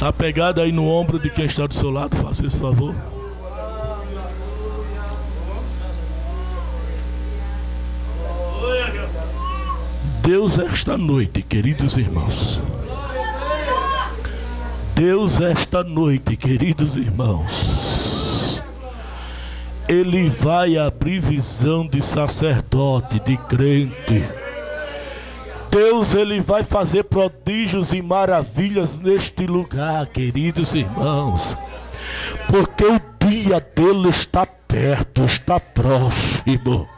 Tá pegado aí no ombro de quem está do seu lado, faça esse favor. Deus, esta noite, queridos irmãos. Deus, esta noite, queridos irmãos. Ele vai abrir visão de sacerdote, de crente. Deus, ele vai fazer prodígios e maravilhas neste lugar, queridos irmãos. Porque o dia dele está perto, está próximo.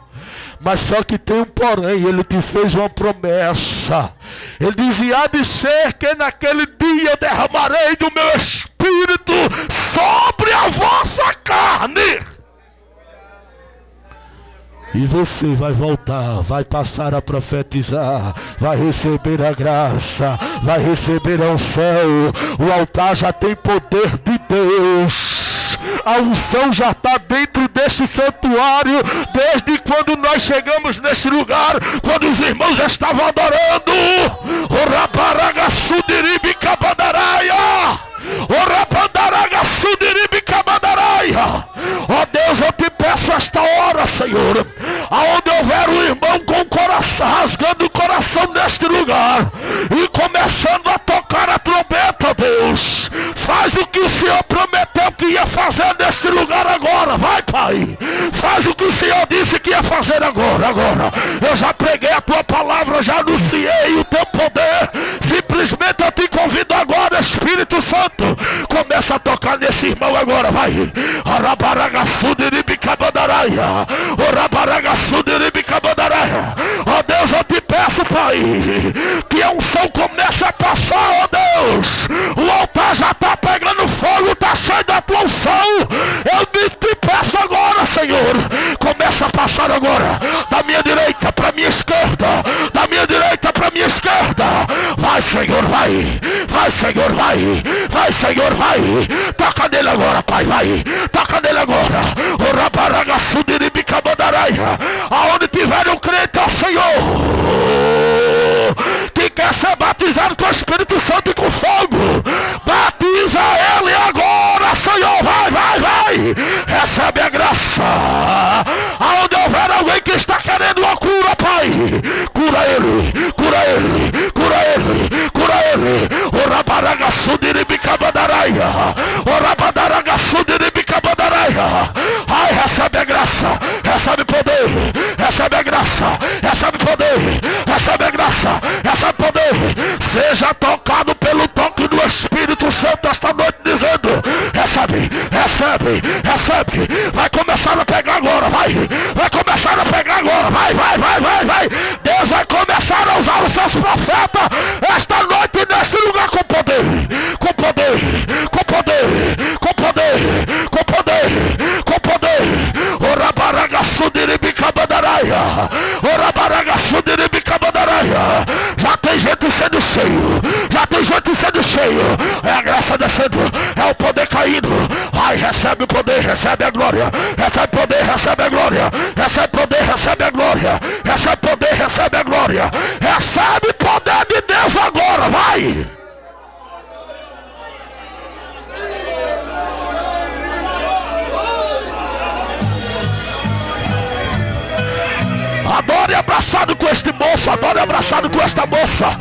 Mas só que tem um porém, ele te fez uma promessa. Ele dizia: de ser que naquele dia eu derramarei do meu espírito sobre a vossa carne. E você vai voltar, vai passar a profetizar, vai receber a graça, vai receber ao céu. O altar já tem poder de Deus a unção já está dentro deste santuário, desde quando nós chegamos neste lugar, quando os irmãos já estavam adorando. Ó Pai, faz o que o Senhor disse que ia fazer agora, agora, eu já preguei a tua palavra, já anunciei o teu poder, simplesmente eu te convido agora, Espírito Santo, começa a tocar nesse irmão agora, vai, Ó oh Deus, eu te peço, Pai, que a unção comece Passar agora, da minha direita para minha esquerda, da minha direita para minha esquerda. Vai, Senhor, vai. Vai, Senhor, vai. Vai, Senhor, vai. Toca nele agora, Pai, vai. Toca nele agora. O raparaga Aonde tiver um crente, ó Senhor, que quer ser batizado com o Espírito Santo e com fogo, batiza ele agora, Senhor. Vai, vai, vai. Recebe a graça. Cura, ele, cura ele, cura ele, cura ele. Ora baraga sudiribicabadaraia. Ora badaraga sudiribicabadaraia. Ai, recebe a graça, recebe poder, recebe a graça, recebe poder, recebe a graça, recebe poder. Seja tocado pelo toque do Espírito Santo esta noite, dizendo: recebe, recebe, recebe. Cheio. Já tem gente sendo cheio. É a graça descendo. É o poder caindo. Ai, recebe o poder, recebe a glória. Recebe poder, recebe a glória. Recebe poder, recebe a glória. Recebe poder, recebe a glória. Recebe poder de Deus agora. Vai. Adore abraçado com este moço, adore abraçado com esta moça,